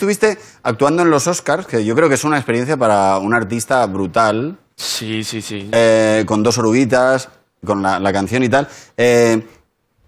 estuviste actuando en los Oscars, que yo creo que es una experiencia para un artista brutal, Sí, sí, sí. eh, con dos oruguitas, con la, la canción y tal. Eh,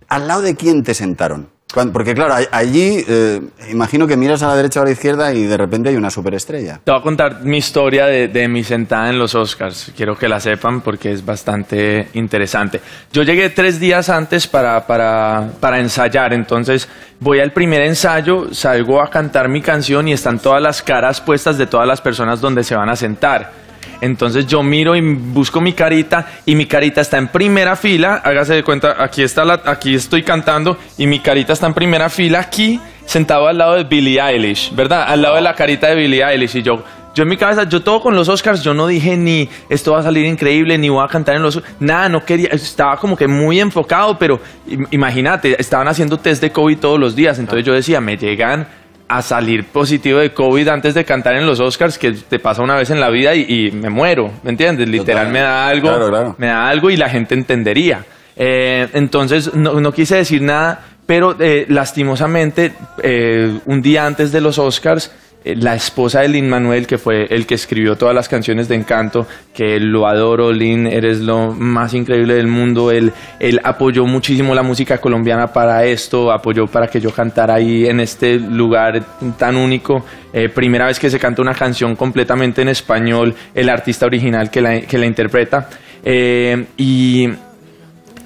¿Al lado de quién te sentaron? Porque claro, allí eh, imagino que miras a la derecha o a la izquierda y de repente hay una superestrella. Te voy a contar mi historia de, de mi sentada en los Oscars. Quiero que la sepan porque es bastante interesante. Yo llegué tres días antes para, para, para ensayar, entonces voy al primer ensayo, salgo a cantar mi canción y están todas las caras puestas de todas las personas donde se van a sentar. Entonces yo miro y busco mi carita y mi carita está en primera fila. Hágase de cuenta, aquí está la, aquí estoy cantando y mi carita está en primera fila aquí, sentado al lado de Billie Eilish, ¿verdad? Al lado de la carita de Billie Eilish y yo yo en mi cabeza, yo todo con los Oscars, yo no dije ni esto va a salir increíble, ni voy a cantar en los nada, no quería, estaba como que muy enfocado, pero im- imagínate, estaban haciendo test de COVID todos los días, entonces yo decía, me llegan a salir positivo de COVID antes de cantar en los Oscars, que te pasa una vez en la vida y, y me muero, ¿me entiendes? Literal me da algo, Claro, claro. me da algo y la gente entendería. Eh, entonces no, no quise decir nada, pero eh, lastimosamente eh, un día antes de los Oscars la esposa de Lin Manuel, que fue el que escribió todas las canciones de Encanto, que lo adoro, Lin, eres lo más increíble del mundo. Él, él apoyó muchísimo la música colombiana para esto, apoyó para que yo cantara ahí en este lugar tan único. Eh, primera vez que se canta una canción completamente en español, el artista original que la, que la interpreta. Eh, y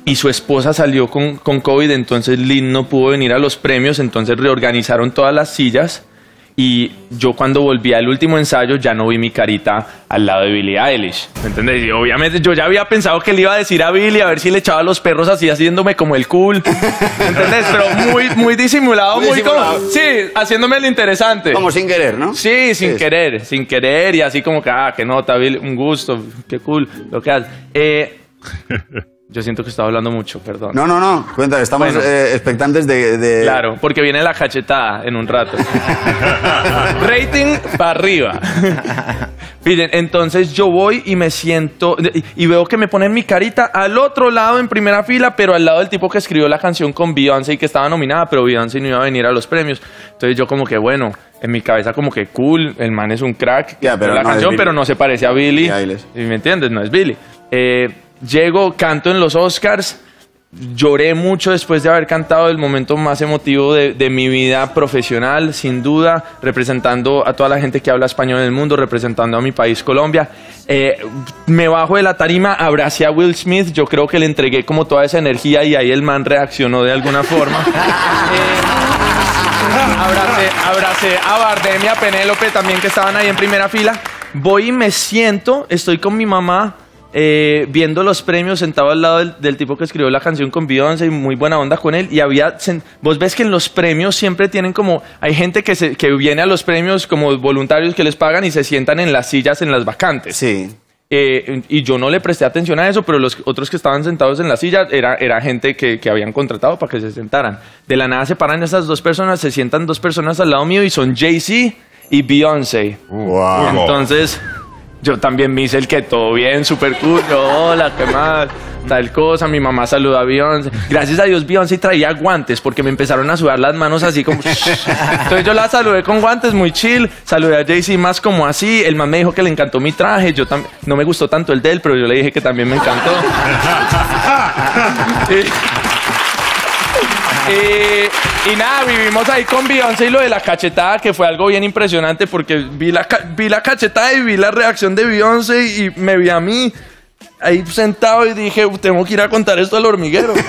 y su esposa salió con, con COVID, entonces Lynn no pudo venir a los premios, entonces reorganizaron todas las sillas y yo cuando volví al último ensayo ya no vi mi carita al lado de Billie Eilish, ¿me entiendes? Y obviamente yo ya había pensado que le iba a decir a Billie a ver si le echaba los perros así haciéndome como el cool, ¿me entiendes? Pero muy, muy disimulado, Muy muy, como, sí, haciéndome el interesante. Como sin querer, ¿no? Sí, sin querer, sin querer y así como que, ah, qué nota, Billy, un gusto, qué cool, lo que haces. Eh, yo siento que estaba hablando mucho, perdón. No, no, no. Cuenta, estamos Bueno. eh, expectantes de, de- Claro, porque viene la cachetada en un rato. Rating para arriba. Miren, entonces yo voy y me siento y, veo que me ponen mi carita al otro lado en primera fila, pero al lado del tipo que escribió la canción con Beyoncé y que estaba nominada, pero Beyoncé no iba a venir a los premios. Entonces yo como que bueno, en mi cabeza como que cool, el man es un crack, Ya, pero la no es canción, pero no se parece a Billy. Billie Eilish. ¿Y me entiendes? No es Billy. Eh, llego, canto en los Oscars. Lloré mucho después de haber cantado el momento más emotivo de, de mi vida profesional, sin duda, representando a toda la gente que habla español en el mundo, representando a mi país, Colombia. Eh, me bajo de la tarima, abracé a Will Smith, yo creo que le entregué como toda esa energía y ahí el man reaccionó de alguna forma. Eh, abracé, abracé a Bardem y a Penélope también que estaban ahí en primera fila. Voy y me siento, estoy con mi mamá eh, viendo los premios sentado al lado del, del tipo que escribió la canción con Beyoncé y muy buena onda con él. Y había, vos ves que en los premios siempre tienen como, hay gente que, se, que viene a los premios como voluntarios que les pagan y se sientan en las sillas en las vacantes. Sí. Eh, y yo no le presté atención a eso, pero los otros que estaban sentados en la silla era, era gente que, que habían contratado para que se sentaran. De la nada se paran esas dos personas, se sientan dos personas al lado mío y son Jay-Z y Beyoncé. Wow. Entonces, yo también me hice el que todo bien, súper cool. Yo, hola, ¿qué más? Tal cosa. Mi mamá saluda a Beyoncé. Gracias a Dios, Beyoncé traía guantes porque me empezaron a sudar las manos así como. Entonces yo la saludé con guantes, muy chill. Saludé a Jay-Z más como así. El man me dijo que le encantó mi traje. Yo también. No me gustó tanto el de él, pero yo le dije que también me encantó. Y- y, y nada, vivimos ahí con Beyoncé y lo de la cachetada, que fue algo bien impresionante porque vi la, vi la cachetada y vi la reacción de Beyoncé y me vi a mí ahí sentado y dije, tengo que ir a contar esto al hormiguero.